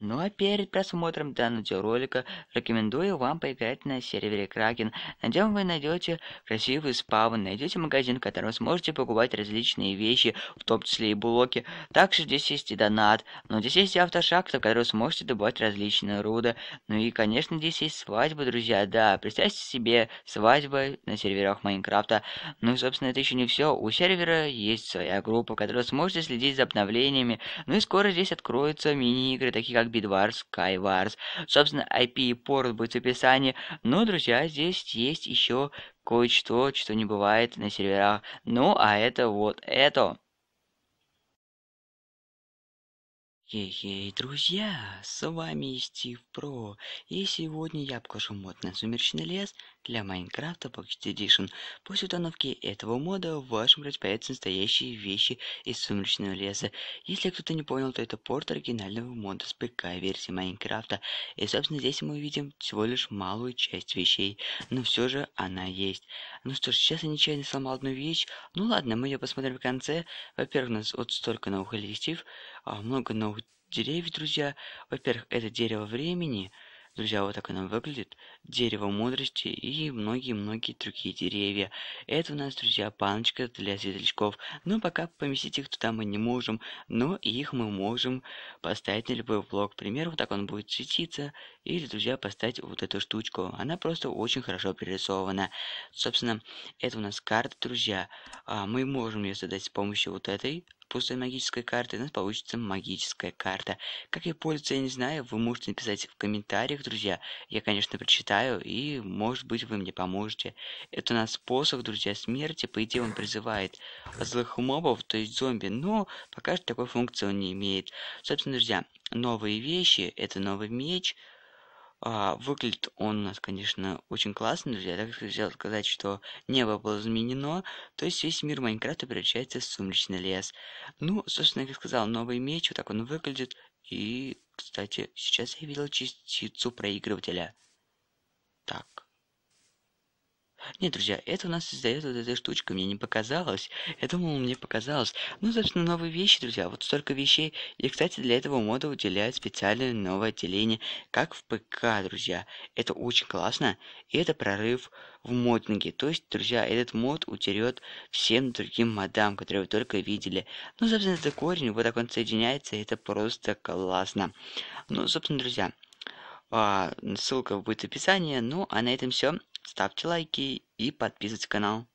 Ну а перед просмотром данного видеоролика рекомендую вам поиграть на сервере Кракен. На вы найдете красивый спавн, найдете магазин, в котором сможете покупать различные вещи, в том числе и блоки. Также здесь есть и донат, но здесь есть и автошахта, в которой сможете добывать различные руды. Ну и, конечно, здесь есть свадьба, друзья, да, представьте себе свадьба на серверах Майнкрафта. Ну и, собственно, это еще не все. У сервера есть своя группа, в которой сможете следить за обновлениями. Ну и скоро здесь откроются мини-игры, такие как Bitwars, Skywars. Собственно, IP и порт будет в описании. Но, друзья, здесь есть еще кое-что, что не бывает на серверах. Ну, а это вот это. Хей-хей, друзья, с вами Стив Про, и сегодня я покажу мод на Сумеречный лес для Майнкрафта Pocket Edition. После установки этого мода в вашем играть появятся настоящие вещи из Сумеречного леса. Если кто-то не понял, то это порт оригинального мода с ПК-версии Майнкрафта, и собственно здесь мы увидим всего лишь малую часть вещей, но все же она есть. Ну что ж, сейчас я нечаянно сломал одну вещь, ну ладно, мы ее посмотрим в конце. Во-первых, у нас вот столько новых листьев, много новых деревьев, друзья. Во-первых, это дерево времени. Друзья, вот так оно выглядит. Дерево мудрости и многие-многие другие деревья. Это у нас, друзья, баночка для светлячков. Но пока поместить их туда мы не можем. Но их мы можем поставить на любой блок. К примеру, вот так он будет светиться. Или, друзья, поставить вот эту штучку. Она просто очень хорошо пририсована. Собственно, это у нас карта, друзья. А, мы можем ее задать с помощью вот этой пустой магической карты, у нас получится магическая карта. Как ей пользоваться, я не знаю, вы можете написать в комментариях, друзья. Я, конечно, прочитаю, и, может быть, вы мне поможете. Это у нас посох, друзья, смерти. По идее, он призывает злых мобов, то есть зомби, но пока что такой функции он не имеет. Собственно, друзья, новые вещи, это новый меч, а, выглядит он у нас, конечно, очень классно, друзья. Я так хотел сказать, что небо было изменено, то есть весь мир Майнкрафта превращается в сумеречный лес. Ну, собственно, как сказал, новый меч, вот так он выглядит. И, кстати, сейчас я видел частицу проигрывателя. Так. Нет, друзья, это у нас создает вот эта штучка, мне не показалось. Я думал, мне показалось. Ну, собственно, новые вещи, друзья, вот столько вещей. И, кстати, для этого мода уделяют специальное новое отделение, как в ПК, друзья. Это очень классно, и это прорыв в модинге. То есть, друзья, этот мод утерет всем другим модам, которые вы только видели. Ну, собственно, это корень, вот так он соединяется, и это просто классно. Ну, собственно, друзья, а, ссылка будет в описании. Ну, а на этом все. Ставьте лайки и подписывайтесь на канал.